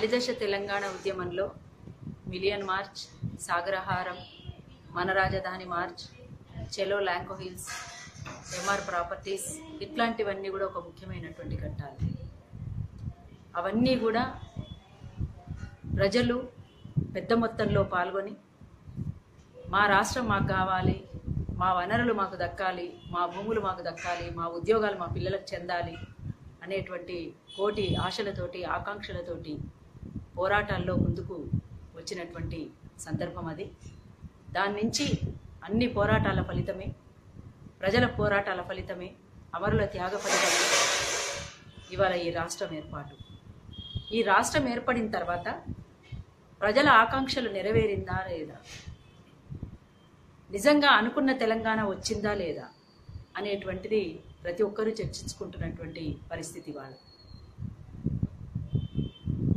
మలిదశ తెలంగాణ ఉద్యమంలో million March Sagaraharam మన రాజధాని మార్చ్ చెలో ల్యాంకో హిల్స్ ఎంఆర్ ప్రాపర్టీస్ ఇట్లాంటివన్నీ కూడా ఒక ముఖ్యమైనటువంటి ఘట్టాలు. అవన్నీ కూడా ప్రజలు పెద్ద మొత్తంలో పాల్గొని మా రాష్ట్రం మాకు కావాలి మా వనరులు మాకు దక్కాలి మా భూములు మాకు దక్కాలి మా ఉద్యోగాలు మా పిల్లలకు చెందాలి అనేటువంటి కోటి ఆశలతోటి ఆకాంక్షలతోటి పోరాటాల్లో ముందుకు వచ్చినటువంటి సందర్భం అది. దాని నుంచి అన్ని పోరాటాల ఫలితమే ప్రజల పోరాటాల ఫలితమే అమరుల త్యాగ ఫలితమే ఇవాళ ఈ రాష్ట్రం ఏర్పాటు. ఈ రాష్ట్రం ఏర్పడిన తర్వాత ప్రజల ఆకాంక్షలు నెరవేరిందా లేదా? నిజంగా అనుకున్న తెలంగాణ వచ్చిందా లేదా అనేటువంటిది ప్రతి ఒక్కరూ చర్చించుకుంటున్నటువంటి పరిస్థితి వాళ్ళు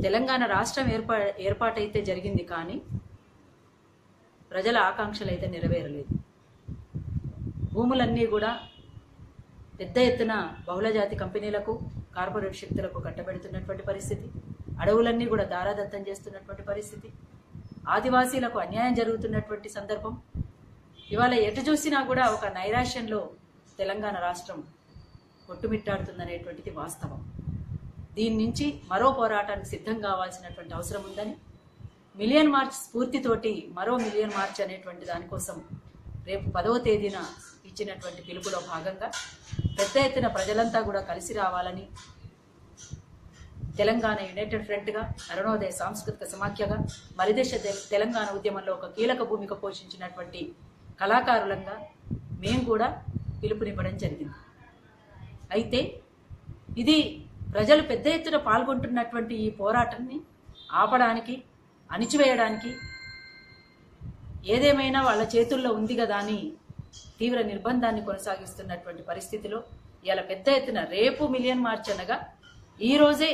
తెలంగాణ రాష్ట్రం ఏర్పా ఏర్పాటైతే జరిగింది కానీ ప్రజల ఆకాంక్షలు అయితే నెరవేరలేదు. భూములన్నీ కూడా పెద్ద ఎత్తున బహుళజాతి కంపెనీలకు కార్పొరేట్ శక్తులకు కట్టబెడుతున్నటువంటి పరిస్థితి అడవులన్నీ కూడా దారాదత్తం చేస్తున్నటువంటి పరిస్థితి ఆదివాసీలకు అన్యాయం జరుగుతున్నటువంటి సందర్భం. ఇవాళ ఎటు చూసినా కూడా ఒక నైరాశ్యంలో తెలంగాణ రాష్ట్రం కొట్టుమిట్టాడుతుందనేటువంటిది వాస్తవం. దీని నుంచి మరో పోరాటానికి సిద్ధం కావాల్సినటువంటి అవసరం ఉందని మిలియన్ మార్చ్ స్ఫూర్తితోటి మరో మిలియన్ మార్చ్ అనేటువంటి దానికోసం రేపు పదవ తేదీన ఇచ్చినటువంటి పిలుపులో భాగంగా పెద్ద ఎత్తున ప్రజలంతా కూడా కలిసి రావాలని తెలంగాణ యునైటెడ్ ఫ్రంట్గా అరుణోదయ సాంస్కృతిక సమాఖ్యగా మరిదేశ తెలంగాణ ఉద్యమంలో ఒక కీలక భూమిక పోషించినటువంటి కళాకారులంగా మేము కూడా పిలుపునివ్వడం జరిగింది. అయితే ఇది ప్రజలు పెద్ద ఎత్తున పాల్గొంటున్నటువంటి ఈ పోరాటాన్ని ఆపడానికి అణిచివేయడానికి ఏదేమైనా వాళ్ళ చేతుల్లో ఉంది కదా అని తీవ్ర నిర్బంధాన్ని కొనసాగిస్తున్నటువంటి పరిస్థితిలో ఇలా పెద్ద ఎత్తున రేపు మిలియన్ మార్చ్ అనగా ఈరోజే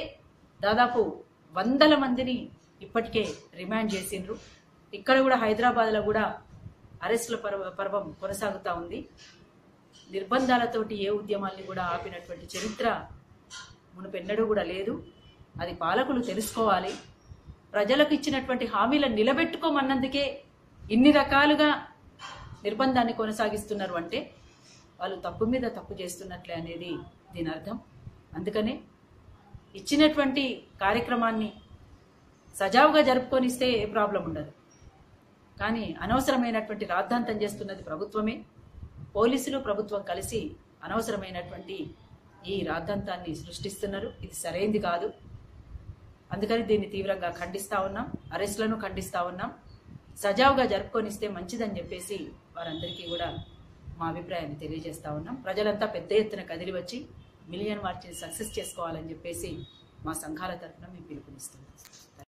దాదాపు వందల మందిని ఇప్పటికే రిమాండ్ చేసిండ్రు. ఇక్కడ కూడా హైదరాబాద్లో కూడా అరెస్టుల పర్వ పర్వం కొనసాగుతూ ఉంది. నిర్బంధాలతోటి ఏ ఉద్యమాల్ని కూడా ఆపినటువంటి చరిత్ర మునుపెన్నడూ కూడా లేదు. అది పాలకులు తెలుసుకోవాలి. ప్రజలకు ఇచ్చినటువంటి హామీలను నిలబెట్టుకోమన్నందుకే ఇన్ని రకాలుగా నిర్బంధాన్ని కొనసాగిస్తున్నారు అంటే వాళ్ళు తప్పు మీద తప్పు చేస్తున్నట్లే అనేది దీని అర్థం. అందుకనే ఇచ్చినటువంటి కార్యక్రమాన్ని సజావుగా జరుపుకొనిస్తే ఏ ప్రాబ్లం ఉండదు. కానీ అనవసరమైనటువంటి రాద్ధాంతం చేస్తున్నది ప్రభుత్వమే. పోలీసులు ప్రభుత్వం కలిసి అనవసరమైనటువంటి ఈ రాద్ధాంతాన్ని సృష్టిస్తున్నారు. ఇది సరైంది కాదు. అందుకని దీన్ని తీవ్రంగా ఖండిస్తా ఉన్నాం. అరెస్టులను ఖండిస్తా ఉన్నాం. సజావుగా జరుపుకొనిస్తే మంచిదని చెప్పేసి వారందరికీ కూడా మా అభిప్రాయాన్ని తెలియజేస్తా ఉన్నాం. ప్రజలంతా పెద్ద ఎత్తున కదిలి వచ్చి మిలియన్ మార్చిని సక్సెస్ చేసుకోవాలని చెప్పేసి మా సంఘాల తరఫున మేము పిలుపునిస్తున్నాం.